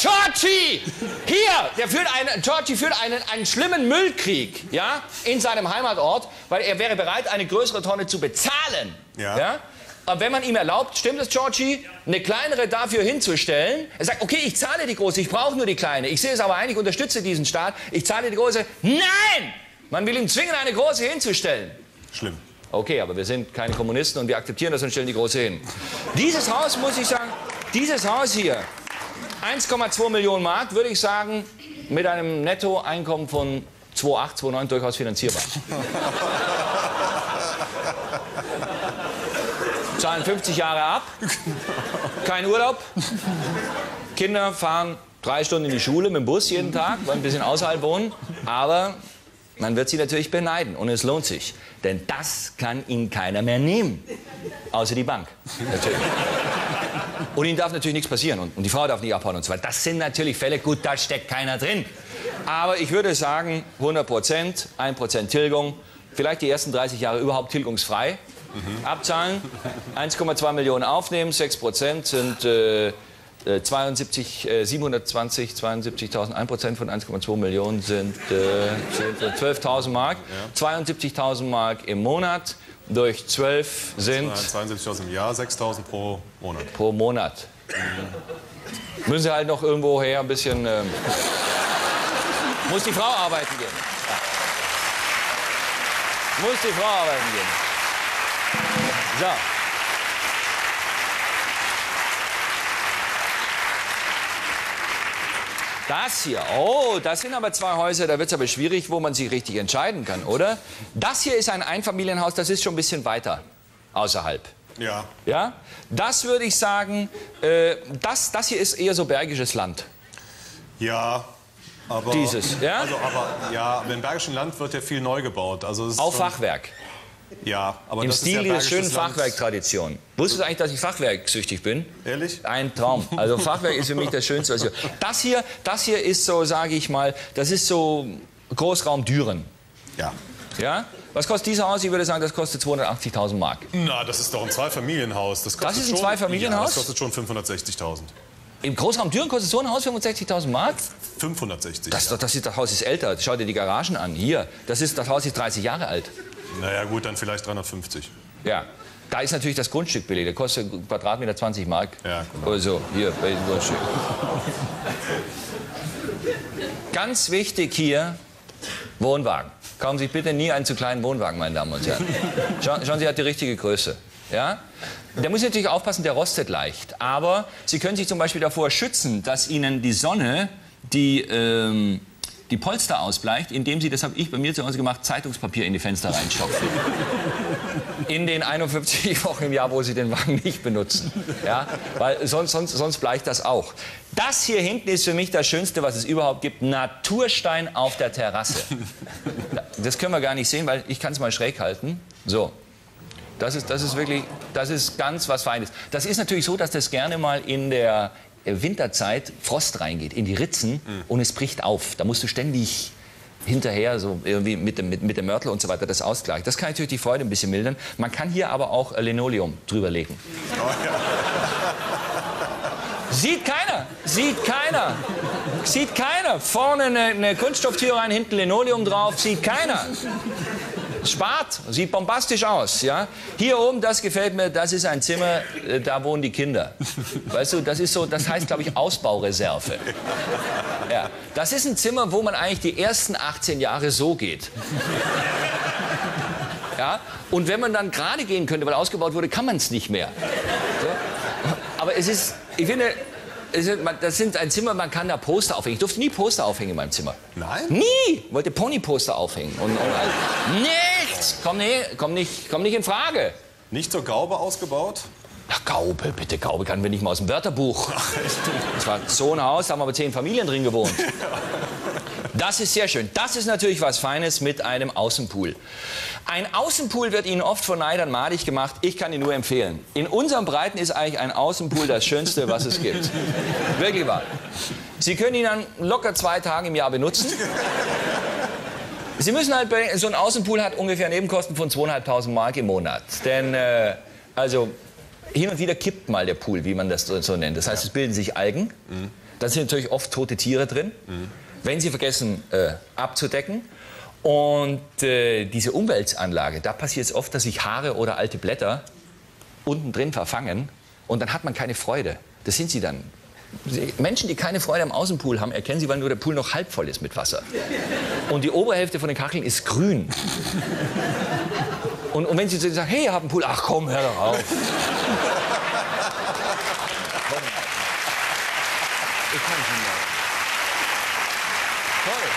Georgie! Hier! Der führt einen, Georgie führt einen, einen schlimmen Müllkrieg ja, in seinem Heimatort, weil er wäre bereit, eine größere Tonne zu bezahlen. Ja. Aber wenn man ihm erlaubt, stimmt es, Georgie, eine kleinere dafür hinzustellen, er sagt, okay, ich zahle die große, ich brauche nur die kleine. Ich sehe es aber ein, ich unterstütze diesen Staat, ich zahle die große. Nein! Man will ihm zwingen, eine große hinzustellen. Schlimm. Okay, aber wir sind keine Kommunisten und wir akzeptieren das und stellen die große hin. Dieses Haus, muss ich sagen, dieses Haus hier, 1,2 Millionen Mark, würde ich sagen, mit einem Nettoeinkommen von 2,8, 2,9 durchaus finanzierbar. Zahlen 50 Jahre ab, kein Urlaub. Kinder fahren drei Stunden in die Schule mit dem Bus jeden Tag, weil ein bisschen außerhalb wohnen. Aber man wird sie natürlich beneiden und es lohnt sich. Denn das kann ihnen keiner mehr nehmen. Außer die Bank. Natürlich. Und ihnen darf natürlich nichts passieren und, und die Frau darf nicht abhauen und so weiter. Das sind natürlich Fälle, gut, da steckt keiner drin. Aber ich würde sagen, 100 Prozent, 1 Prozent Tilgung, vielleicht die ersten 30 Jahre überhaupt tilgungsfrei. Abzahlen, 1,2 Millionen aufnehmen, 6 Prozent sind äh, 72, äh, 720, 72.000, 1 Prozent von 1,2 Millionen sind, äh, sind äh, 12.000 Mark. 72.000 Mark im Monat durch 12 sind 72.000 im Jahr, 6.000 pro Monat. pro Monat. Müssen Sie halt noch irgendwo her ein bisschen. Ähm, muss die Frau arbeiten gehen. Ja. Muss die Frau arbeiten gehen. So. Das hier, oh, das sind aber zwei Häuser, da wird es aber schwierig, wo man sich richtig entscheiden kann, oder? Das hier ist ein Einfamilienhaus, das ist schon ein bisschen weiter außerhalb. Ja. Ja? Das würde ich sagen, äh, das, das hier ist eher so bergisches Land. Ja. Aber, Dieses, ja? Also, aber ja, aber im Bergischen Land wird ja viel neu gebaut. Also Auf Fachwerk. Ja, aber Im das Stil ist ja dieser schönen. Fachwerktradition. Wusstest du eigentlich, dass ich Fachwerksüchtig bin? Ehrlich? Ein Traum. Also Fachwerk ist für mich das Schönste. Was ich, das hier, das hier ist so, sage ich mal, das ist so Großraum Düren. Ja. Ja? Was kostet dieses Haus? Ich würde sagen, das kostet 280.000 Mark. Na, das ist doch ein Zweifamilienhaus. Das, kostet ist ein schon, Zweifamilienhaus? Ja, das kostet schon 560.000. Im Großraum Düren kostet so ein Haus 65.000 Mark? 560. Das, das, ist, das Haus ist älter. Schau dir die Garagen an. Hier, das, ist, das Haus ist 30 Jahre alt. Naja, gut, dann vielleicht 350. Ja. Da ist natürlich das Grundstück billig. Der kostet Quadratmeter 20 Mark. Ja, genau. Oder so, hier bei dem Grundstück. Ganz wichtig hier, Wohnwagen. Kaufen Sie bitte nie einen zu kleinen Wohnwagen, meine Damen und Herren. Schauen, schauen Sie, hat die richtige Größe. Ja? Der muss natürlich aufpassen, der rostet leicht. Aber Sie können sich zum Beispiel davor schützen, dass Ihnen die Sonne die, ähm, die Polster ausbleicht, indem Sie, das habe ich bei mir zu Hause gemacht, Zeitungspapier in die Fenster reinstopfen in den 51 Wochen im Jahr, wo Sie den Wagen nicht benutzen. Ja? Weil sonst, sonst, sonst bleicht das auch. Das hier hinten ist für mich das Schönste, was es überhaupt gibt. Naturstein auf der Terrasse. Das können wir gar nicht sehen, weil ich kann es mal schräg halten. So. Das ist, das ist wirklich, das ist ganz was Feines. Das ist natürlich so, dass das gerne mal in der Winterzeit Frost reingeht, in die Ritzen und es bricht auf. Da musst du ständig hinterher, so irgendwie mit dem, mit, mit dem Mörtel und so weiter, das ausgleicht. Das kann natürlich die Freude ein bisschen mildern. Man kann hier aber auch Linoleum drüber legen. Sieht keiner, sieht keiner, sieht keiner. Vorne eine, eine Kunststofftür rein, hinten Linoleum drauf, sieht keiner. Spart, sieht bombastisch aus, ja. Hier oben, das gefällt mir, das ist ein Zimmer, äh, da wohnen die Kinder. Weißt du, das ist so, das heißt, glaube ich, Ausbaureserve. Ja, das ist ein Zimmer, wo man eigentlich die ersten 18 Jahre so geht. Ja, und wenn man dann gerade gehen könnte, weil ausgebaut wurde, kann man es nicht mehr. So. Aber es ist, ich finde, das sind ein Zimmer, man kann da Poster aufhängen. Ich durfte nie Poster aufhängen in meinem Zimmer. Nein? Nie! Wollte Ponyposter aufhängen. Und, und all- nichts! Komm, nee, komm, nicht, komm nicht in Frage. Nicht zur Gaube ausgebaut? Ach, Gaube, bitte, Gaube kannten wir nicht mal aus dem Wörterbuch. Das war so ein Haus, da haben aber zehn Familien drin gewohnt. Das ist sehr schön. Das ist natürlich was Feines mit einem Außenpool. Ein Außenpool wird Ihnen oft von Neidern madig gemacht. Ich kann ihn nur empfehlen. In unserem Breiten ist eigentlich ein Außenpool das Schönste, was es gibt. Wirklich wahr. Sie können ihn dann locker zwei Tage im Jahr benutzen. Sie müssen halt, bei- so ein Außenpool hat ungefähr Nebenkosten von 2.500 Mark im Monat. Denn, äh, also, hin und wieder kippt mal der Pool, wie man das so, so nennt. Das heißt, es bilden sich Algen. Da sind natürlich oft tote Tiere drin. Wenn Sie vergessen äh, abzudecken. Und äh, diese Umweltanlage, da passiert es oft, dass sich Haare oder alte Blätter unten drin verfangen. Und dann hat man keine Freude. Das sind sie dann. Menschen, die keine Freude am Außenpool haben, erkennen sie, weil nur der Pool noch halb voll ist mit Wasser. Und die Oberhälfte von den Kacheln ist grün. Und, und wenn sie sagen, hey, ihr habt einen Pool, ach komm, hör doch auf. Ich kann nicht mehr. Toll.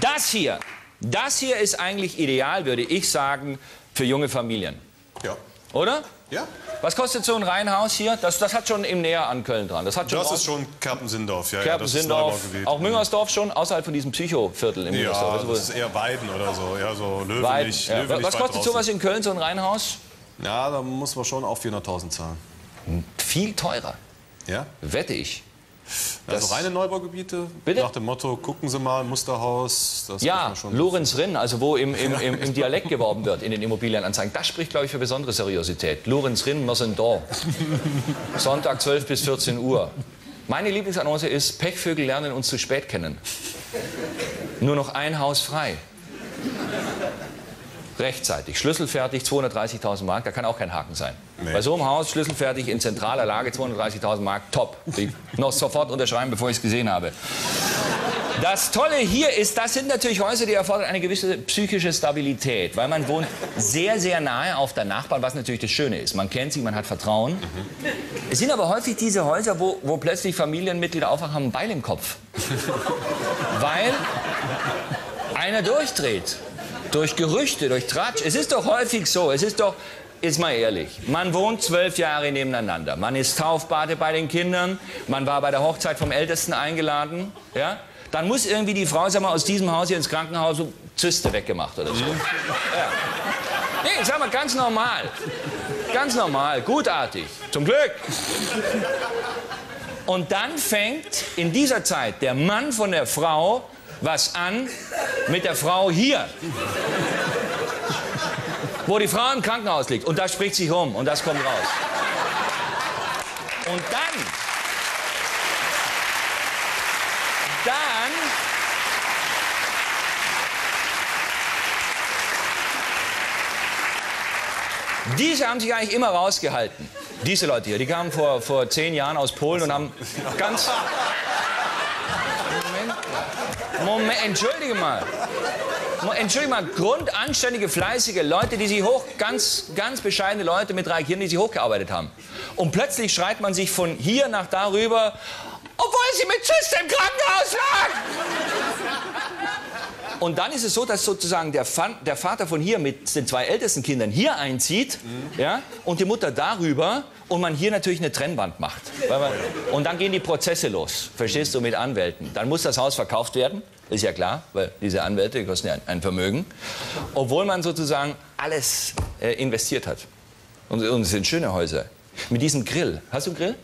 Das hier, das hier ist eigentlich ideal, würde ich sagen, für junge Familien. Ja. Oder? Ja. Was kostet so ein Reihenhaus hier? Das, das hat schon im Näher an Köln dran. Das hat schon Das ist schon Kerpen-Sindorf. Ja, ja, das ist Kerpen-Sindorf, auch Müngersdorf schon, außerhalb von diesem Psycho-Viertel im Ja, Müngersdorf. das ist eher Weiden oder so. Ja, so Löwenich. ja. Löwenich Was kostet draußen. sowas in Köln, so ein Reihenhaus? Ja, da muss man schon auch 400.000 zahlen. Viel teurer, Ja? wette ich. Also reine Neubaugebiete? Bitte? Nach dem Motto, gucken Sie mal, Musterhaus. Das Ja, Lorenz Rinn, also wo im, im, im, im Dialekt geworben wird in den Immobilienanzeigen. Das spricht, glaube ich, für besondere Seriosität. Lorenz Rinn, wir sind da. Sonntag 12 bis 14 Uhr. Meine Lieblingsannonce ist, Pechvögel lernen uns zu spät kennen. Nur noch ein Haus frei. Rechtzeitig, schlüsselfertig, 230.000 Mark, da kann auch kein Haken sein. Nee. Bei so einem Haus, schlüsselfertig, in zentraler Lage, 230.000 Mark, top. Ich noch sofort unterschreiben, bevor ich es gesehen habe. Das Tolle hier ist, das sind natürlich Häuser, die erfordern eine gewisse psychische Stabilität, weil man wohnt sehr, sehr nahe auf der Nachbarn, was natürlich das Schöne ist. Man kennt sie, man hat Vertrauen. Es sind aber häufig diese Häuser, wo, wo plötzlich Familienmitglieder aufwachen, haben einen Beil im Kopf. weil einer durchdreht. Durch Gerüchte, durch Tratsch. Es ist doch häufig so, es ist doch, ist mal ehrlich, man wohnt zwölf Jahre nebeneinander. Man ist Taufpate bei den Kindern, man war bei der Hochzeit vom Ältesten eingeladen. Ja? Dann muss irgendwie die Frau, sag mal, aus diesem Haus hier ins Krankenhaus so Zyste weggemacht oder so. Ja. Nee, sag mal, ganz normal. Ganz normal, gutartig. Zum Glück. Und dann fängt in dieser Zeit der Mann von der Frau was an mit der Frau hier. Wo die Frau im Krankenhaus liegt. Und das spricht sich rum und das kommt raus. Und dann. Dann. Diese haben sich eigentlich immer rausgehalten. Diese Leute hier, die kamen vor, vor zehn Jahren aus Polen und haben ganz. Moment. Entschuldige mal. Entschuldige mal, grundanständige, fleißige Leute, die sich hoch, ganz, ganz bescheidene Leute mit drei Kindern, die sich hochgearbeitet haben. Und plötzlich schreit man sich von hier nach darüber, obwohl sie mit Zyste im Krankenhaus lag. Und dann ist es so, dass sozusagen der, Fa- der Vater von hier mit den zwei ältesten Kindern hier einzieht ja, und die Mutter darüber und man hier natürlich eine Trennwand macht. Man, und dann gehen die Prozesse los, verstehst du, mit Anwälten. Dann muss das Haus verkauft werden, ist ja klar, weil diese Anwälte die kosten ja ein, ein Vermögen. Obwohl man sozusagen alles äh, investiert hat. Und, und es sind schöne Häuser. Mit diesem Grill. Hast du einen Grill?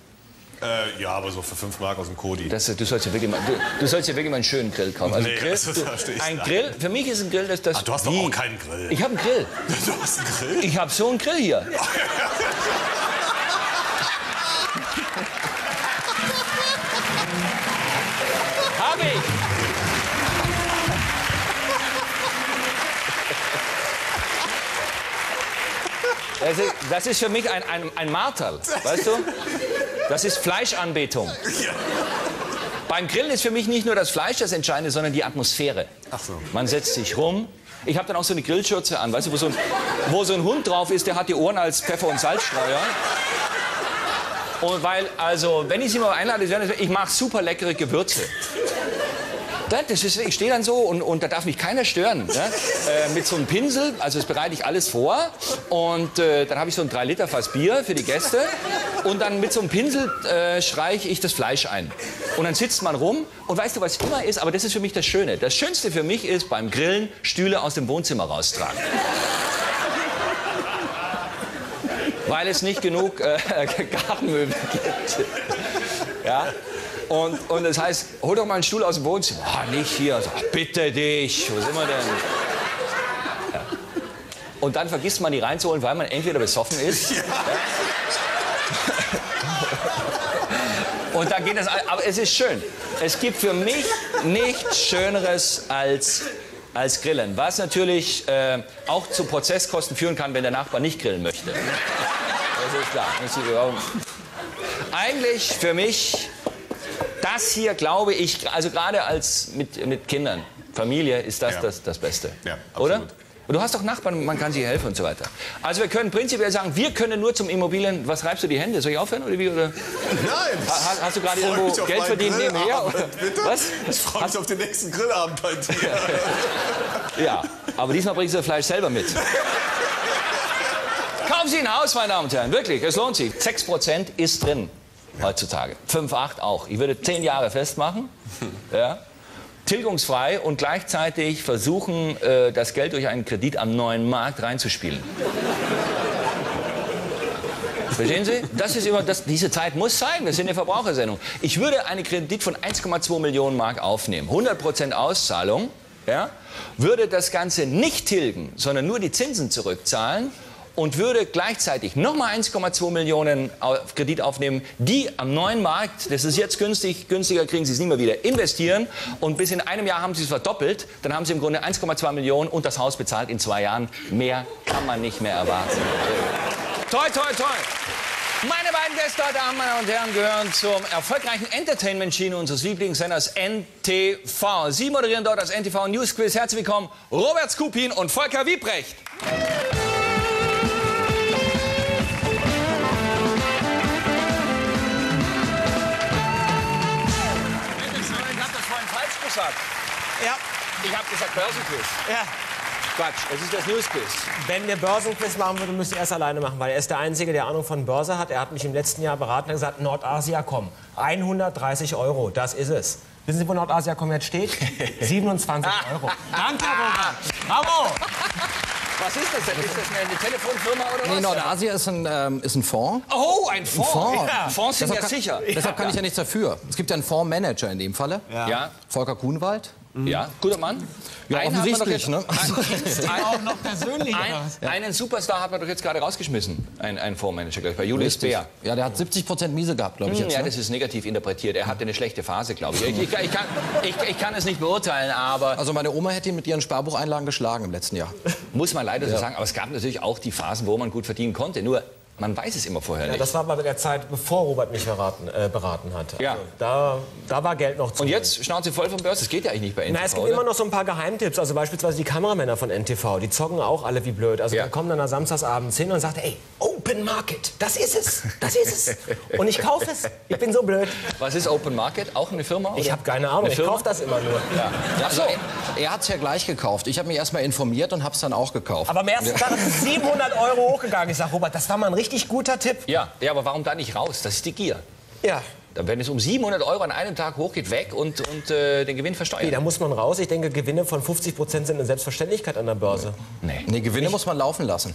Äh, ja, aber so für 5 Mark aus dem Kodi. Das, du, sollst ja wirklich mal, du, du sollst ja wirklich mal einen schönen Grill kaufen. Also Nee, Grill, das du, ein nicht. Grill, für mich ist ein Grill das... das Ah, du hast doch wie? auch keinen Grill. Ich habe einen Grill. Du hast einen Grill? Ich habe so einen Grill hier. Das ist, das ist für mich ein, ein, ein Marterl, weißt du? Das ist Fleischanbetung. Beim Grillen ist für mich nicht nur das Fleisch das Entscheidende, sondern die Atmosphäre. Ach so. Man setzt sich rum. Ich habe dann auch so eine Grillschürze an, weißt du, wo so, ein, wo so ein Hund drauf ist, der hat die Ohren als Pfeffer- und Salzstreuer. Und weil, also, wenn ich sie mal einlade, ich mache super leckere Gewürze. Das das ist, ich stehe dann so und, und da darf mich keiner stören. Ne? Äh, mit so einem Pinsel, also das bereite ich alles vor. Und äh, dann habe ich so ein 3-Liter-Fass Bier für die Gäste. Und dann mit so einem Pinsel äh, streiche ich das Fleisch ein. Und dann sitzt man rum. Und weißt du, was immer ist? Aber das ist für mich das Schöne. Das Schönste für mich ist beim Grillen Stühle aus dem Wohnzimmer raustragen. Weil es nicht genug äh, Gartenmöbel gibt. Ja? Und, und das heißt, hol doch mal einen Stuhl aus dem Wohnzimmer. Ah, nicht hier. So, bitte dich. Wo sind wir denn? Ja. Und dann vergisst man die reinzuholen, weil man entweder besoffen ist. Ja. Und dann geht das. all- Aber es ist schön. Es gibt für mich nichts Schöneres als, als Grillen. Was natürlich äh, auch zu Prozesskosten führen kann, wenn der Nachbar nicht grillen möchte. Das ist klar. Das ist überhaupt- Eigentlich für mich das hier glaube ich, also gerade als mit, mit Kindern, Familie, ist das Ja. das, das Beste. Ja, Oder? absolut. Und du hast doch Nachbarn, man kann sich helfen und so weiter. Also wir können prinzipiell sagen, wir können nur zum Immobilien, was reibst du die Hände? Soll ich aufhören oder wie? Oder? Nein! Ha- Hast du gerade irgendwo Geld verdient nebenher? Oder? Bitte? Was? Ich freue mich auf den nächsten Grillabend bei dir. Ja, aber diesmal bringst du das Fleisch selber mit. Kaufen Sie ein Haus, meine Damen und Herren, wirklich, es lohnt sich. 6% ist drin heutzutage. 5, 8 auch. Ich würde 10 Jahre festmachen. Ja. Tilgungsfrei und gleichzeitig versuchen, äh, das Geld durch einen Kredit am neuen Markt reinzuspielen. Verstehen Sie? Das ist immer, das, diese Zeit muss sein. Wir sind eine Verbrauchersendung. Ich würde einen Kredit von 1,2 Millionen Mark aufnehmen. 100% Auszahlung. Ja? Würde das Ganze nicht tilgen, sondern nur die Zinsen zurückzahlen und würde gleichzeitig nochmal 1,2 Millionen au- Kredit aufnehmen, die am neuen Markt, das ist jetzt günstig, günstiger kriegen Sie es nie mehr wieder, investieren und bis in einem Jahr haben Sie es verdoppelt, dann haben Sie im Grunde 1,2 Millionen und das Haus bezahlt in zwei Jahren. Mehr kann man nicht mehr erwarten. Toi, toi, toi. Meine beiden Gäste heute Abend, meine Damen und Herren, gehören zum erfolgreichen Entertainment-Schiene unseres Lieblingssenders NTV. Sie moderieren dort das NTV News Quiz. Herzlich willkommen, Robert Skupin und Volker Wiebrecht. Gesagt. Ja, Ich habe gesagt Börsenquiz. ja. Quatsch, es ist das News Quiz. Wenn wir Börsenquiz machen würden, müsste er es alleine machen, weil er ist der Einzige, der Ahnung von Börse hat. Er hat mich im letzten Jahr beraten und gesagt, Nordasia, komm, 130 Euro, das ist es. Wissen Sie, wo Nordasia.com jetzt steht? 27 Euro. Danke, Robert. Bravo. Was ist das denn? Ist das eine, eine Telefonfirma oder was? Nee, Nordasia ist ein, ähm, ist ein Fonds. Oh, ein Fonds. Fonds. Ja. Fonds sind ja Deshalb kann, sicher. Deshalb kann ich ja nichts dafür. Es gibt ja einen Fondsmanager in dem Falle. Ja, Volker Kuhnwald. Ja, guter Mann. Ja, Einen hat man doch offensichtlich, jetzt- ne? Ein, Auch noch persönlich. ein, einen Superstar hat man doch jetzt gerade rausgeschmissen. Ein, ein Fondsmanager, glaube ich, bei Julius Bär. Ja, der hat 70 Prozent Miese gehabt, glaube ich Hm, jetzt. ja, ne? das ist negativ interpretiert. Er hatte eine schlechte Phase, glaube ich. Ich, ich, ich, kann, ich, ich kann es nicht beurteilen, aber Also meine Oma hätte ihn mit ihren Sparbucheinlagen geschlagen im letzten Jahr. muss man leider so sagen. Aber es gab natürlich auch die Phasen, wo man gut verdienen konnte. Nur, man weiß es immer vorher Ja, nicht. das war bei der Zeit, bevor Robert mich beraten, äh, beraten hat. Also Ja. Da, da war Geld noch zu Und jetzt Schnauze voll vom Börse. Das geht ja eigentlich nicht bei NTV, Na, es gibt oder? immer noch so ein paar Geheimtipps. Also beispielsweise die Kameramänner von NTV, die zocken auch alle wie blöd. Also Ja. die kommen dann am Samstagsabends hin und sagen, ey, Open Market, das ist es, das ist es. Und ich kaufe es. Ich bin so blöd. Was ist Open Market? Auch eine Firma? Ich oder? habe keine Ahnung, ich kaufe das immer nur. Ja. Also er, er hat es ja gleich gekauft. Ich habe mich erstmal informiert und habe es dann auch gekauft. Aber am ersten Tag ist 700 Euro hochgegangen. Ich sage, Robert, das war mal ein richtig guter Tipp. Ja, ja, aber warum da nicht raus? Das ist die Gier. Ja. Dann, wenn es um 700 Euro an einem Tag hochgeht, weg und, und äh, den Gewinn versteuern. Nee, da muss man raus. Ich denke, Gewinne von 50 Prozent sind eine Selbstverständlichkeit an der Börse. Nee. Nee, Gewinne muss man laufen lassen.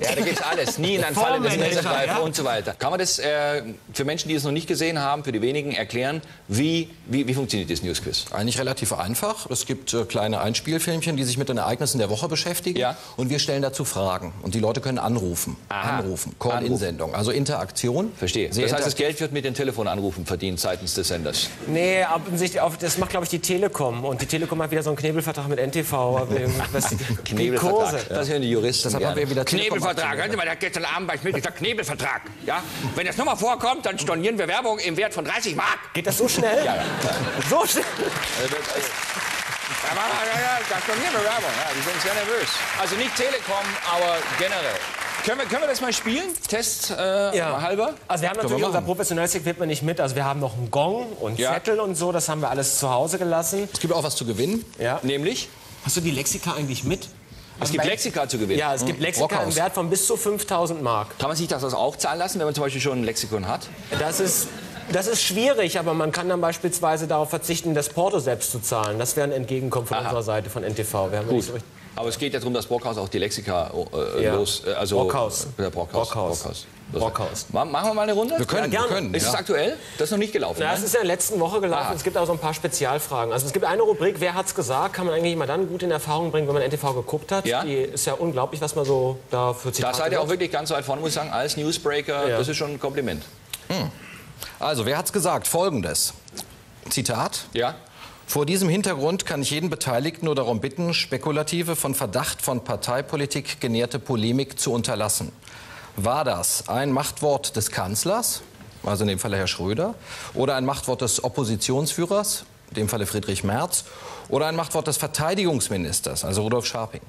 Ja, da gibt's alles. Nie in ein Falle des Messergreifer ja. und so weiter. Kann man das äh, für Menschen, die es noch nicht gesehen haben, für die wenigen erklären, wie, wie, wie funktioniert das Newsquiz? Eigentlich relativ einfach. Es gibt äh, kleine Einspielfilmchen, die sich mit den Ereignissen der Woche beschäftigen. Ja. Und wir stellen dazu Fragen. Und die Leute können anrufen. Aha. Anrufen. Call-In-Sendung. Also Interaktion. Verstehe. Sehr das heißt, das. Geld wird mit den Telefonanrufen verdient seitens des Senders. Nee, das macht, glaube ich, die Telekom. Und die Telekom hat wieder so einen Knebelvertrag mit NTV. Kurse. Knebelvertrag. Das hören die Juristen Deshalb gerne. haben wir wieder Knebelvertrag. Telekom Hören Sie mal, der hat gestern Abend bei Schmidt gesagt, Knebelvertrag. Ja? Wenn das nochmal vorkommt, dann stornieren wir Werbung im Wert von 30 Mark. Geht das so schnell? Ja, ja. So schnell? Ja, ja, ja, ja, da stornieren wir Werbung. Ja, die sind sehr nervös. Also nicht Telekom, aber generell. Können wir, können wir das mal spielen? Test äh, Ja. halber? Also wir haben natürlich unser professionelles Equipment nicht mit. Also wir haben noch einen Gong und Ja. Zettel und so. Das haben wir alles zu Hause gelassen. Es gibt auch was zu gewinnen. Ja. Nämlich, Hast du die Lexika eigentlich mit? Es gibt Lexika zu gewinnen. Ja, es gibt Lexika Brockhaus. im Wert von bis zu 5000 Mark. Kann man sich das auch zahlen lassen, wenn man zum Beispiel schon ein Lexikon hat? Das ist, das ist schwierig, aber man kann dann beispielsweise darauf verzichten, das Porto selbst zu zahlen. Das wäre ein Entgegenkommen von Aha. unserer Seite von NTV. So richtig- Aber es geht ja darum, dass Brockhaus auch die Lexika äh, Ja. los... Äh, also, Brockhaus. Ja, Brockhaus. Brockhaus. Brockhaus. Brockhaus. Ma- Machen wir mal eine Runde? Wir können, Ja, wir können. Ist es ja. aktuell? Das ist noch nicht gelaufen. Ja, ne? es ist in der letzten Woche gelaufen. Ah. Es gibt auch so ein paar Spezialfragen. Also es gibt eine Rubrik, wer hat's gesagt, kann man eigentlich immer dann gut in Erfahrung bringen, wenn man NTV geguckt hat. Ja. Die ist ja unglaublich, was man so da für Da Zitate seid ihr auch wirklich ganz weit vorne, muss ich sagen, als Newsbreaker. Ja. Das ist schon ein Kompliment. Also, wer hat's gesagt? Folgendes. Zitat. Ja? Vor diesem Hintergrund kann ich jeden Beteiligten nur darum bitten, spekulative, von Verdacht von Parteipolitik genährte Polemik zu unterlassen. War das ein Machtwort des Kanzlers, also in dem Falle Herr Schröder, oder ein Machtwort des Oppositionsführers, in dem Falle Friedrich Merz, oder ein Machtwort des Verteidigungsministers, also Rudolf Scharping?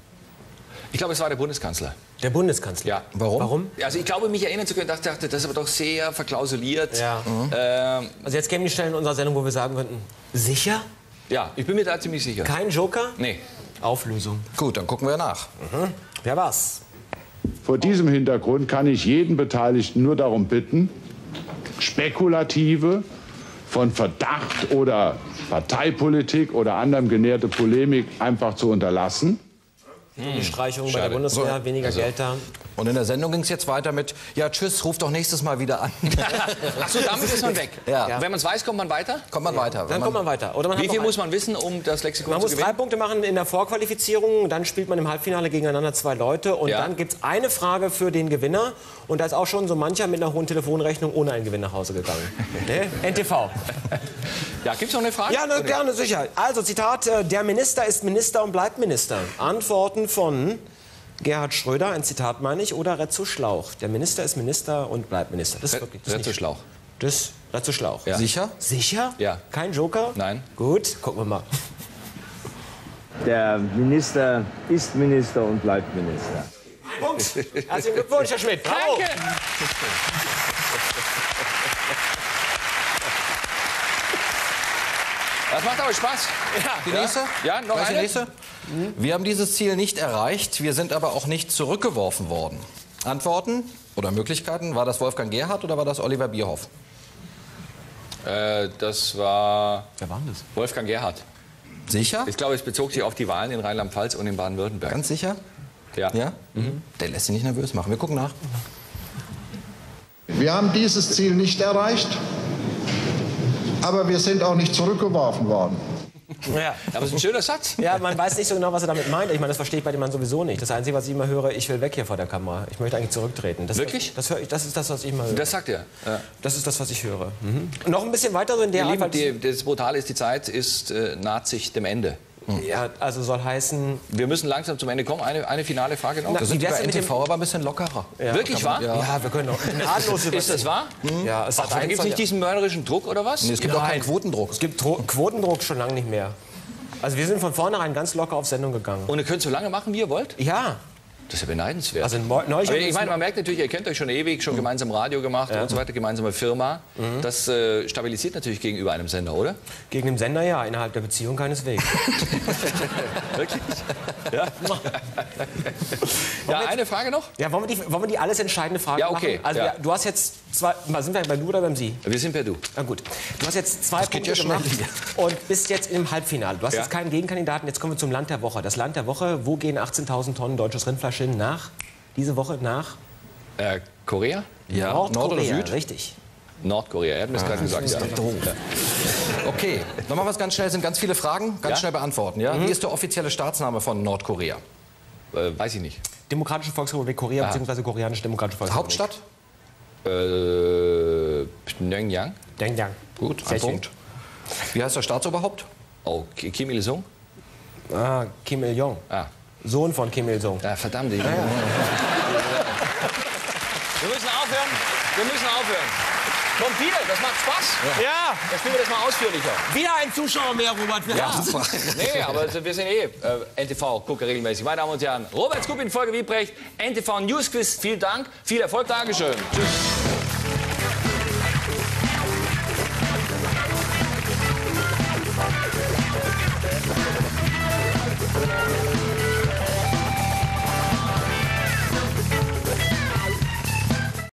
Ich glaube, es war der Bundeskanzler. Der Bundeskanzler. Ja. Warum? Warum? Also ich glaube, mich erinnern zu können, dass ich dachte, das ist aber doch sehr verklausuliert. Ja. Ähm, Also jetzt kämen die Stellen in unserer Sendung, wo wir sagen könnten, sicher? ja, ich bin mir da ziemlich sicher. Kein Joker? Nee. Auflösung. Gut, dann gucken wir nach. Wer war's? Vor diesem Hintergrund kann ich jeden Beteiligten nur darum bitten, spekulative, von Verdacht oder Parteipolitik oder anderem genährte Polemik einfach zu unterlassen. Die Streichung bei der Schade. Bundeswehr, So. weniger Also. Geld da. Und in der Sendung ging es jetzt weiter mit, ja tschüss, ruf doch nächstes Mal wieder an. Achso, damit ist man weg. Ja. Wenn man es weiß, kommt man weiter? Kommt man weiter. Dann kommt man weiter. Oder man Wie viel muss man wissen, um das Lexikon Man zu muss drei gewinnen? Punkte machen in der Vorqualifizierung, dann spielt man im Halbfinale gegeneinander zwei Leute und Ja. dann gibt es eine Frage für den Gewinner und da ist auch schon so mancher mit einer hohen Telefonrechnung ohne einen Gewinn nach Hause gegangen. ne? NTV. Ja, gibt es noch eine Frage? Ja, ne, gerne, sicher. Also Zitat, äh, der Minister ist Minister und bleibt Minister. Antworten von Gerhard Schröder, ein Zitat meine ich, oder Retzo Schlauch. Der Minister ist Minister und bleibt Minister. Das ist wirklich das Retzo nicht- Schlauch. Das Retzo Schlauch. Ja. Sicher? Sicher? Ja. Kein Joker? Nein. Gut, gucken wir mal. Der Minister ist Minister und bleibt Minister. Punkt. Herzlichen Glückwunsch, Herr Schmidt. Bravo. Danke! Das macht aber Spaß. Die nächste? Ja, noch Gleich eine? nächste? Wir haben dieses Ziel nicht erreicht, wir sind aber auch nicht zurückgeworfen worden. Antworten oder Möglichkeiten, war das Wolfgang Gerhardt oder war das Oliver Bierhoff? Äh, das war Wer war denn das? Wolfgang Gerhardt. Sicher? Ich glaube, es bezog sich auf die Wahlen in Rheinland-Pfalz und in Baden-Württemberg. Ganz sicher? Ja. Ja? Der lässt sich nicht nervös machen. Wir gucken nach. Wir haben dieses Ziel nicht erreicht, aber wir sind auch nicht zurückgeworfen worden. Ja. Aber es ist ein schöner Satz. Ja, man weiß nicht so genau, was er damit meint. Ich meine, das verstehe ich bei dem Mann sowieso nicht. Das Einzige, was ich immer höre, ich will weg hier vor der Kamera. Ich möchte eigentlich zurücktreten. Das, Wirklich? Das, höre ich, das ist das, was ich immer höre. Das sagt er. Ja. Das ist das, was ich höre. Mhm. Noch ein bisschen weiter so in der Ihr Art. Die, das Brutale ist, die Zeit ist äh, naht sich dem Ende. Das- ja, also soll heißen... Wir müssen langsam zum Ende kommen. Eine, eine finale Frage noch. Na, Wir sind bei NTV aber ein bisschen lockerer. Ja, Wirklich wahr? Ja, wir können noch nahtlos über- Ist das wahr? Ja, es Ach, da gibt es nicht diesen mörderischen Druck oder was? Nee, es gibt auch Nein. keinen Quotendruck. Es gibt Tro- Quotendruck schon lange nicht mehr. Also wir sind von vornherein ganz locker auf Sendung gegangen. Und ihr könnt so lange machen, wie ihr wollt? Ja, Das ist ja beneidenswert. also ich meine, man merkt natürlich, ihr kennt euch schon ewig, schon gemeinsam Radio gemacht und so weiter, gemeinsame Firma. Das äh, stabilisiert natürlich gegenüber einem Sender, oder? Gegen den Sender ja, innerhalb der Beziehung keineswegs. Wirklich? Ja. ja, eine Frage noch? Ja, wollen wir die, wollen wir die alles entscheidende Frage Ja, okay, machen? Also ja. ja, du hast jetzt zwei, sind wir bei du oder beim Sie? Wir sind per Du. Na gut. Du hast jetzt zwei geht Punkte ja gemacht und bist jetzt im Halbfinale. Du hast Ja. jetzt keinen Gegenkandidaten. Jetzt kommen wir zum Land der Woche. Das Land der Woche, wo gehen 18.000 Tonnen deutsches Rindfleisch hin? Nach diese Woche nach Äh, Korea? Ja, Nordkorea. Nord oder Süd? Richtig. Nordkorea, er hat mir das gerade gesagt. Ja. Okay, nochmal was ganz schnell, sind ganz viele Fragen, ganz Ja? schnell beantworten. Ja? Wie ist der offizielle Staatsname von Nordkorea? Äh, weiß ich nicht. Demokratische Volksrepublik Korea Ah. bzw. Koreanische Demokratische Volksrepublik. Hauptstadt? Äh, Pyongyang? Deng Dang. Gut, Sehr ein schön. Punkt. Wie heißt der Staatsoberhaupt? Oh, Ki- Kim Il-sung? Ah, Kim Il-jong. Ah. Sohn von Kim Il-sung. Ja, verdammt. Ich, Wir müssen aufhören. Wir müssen aufhören. Komm, Peter, das macht Spaß. Ja, Dann spielen wir das mal ausführlicher. wieder ein Zuschauer mehr, Robert. Wir Ja, haben- nee, aber wir sind eh äh, NTV, gucke regelmäßig. Meine Damen und Herren, Robert Skupin, Folge Wiebrecht, NTV News Quiz, vielen Dank, viel Erfolg, Dankeschön. Tschüss.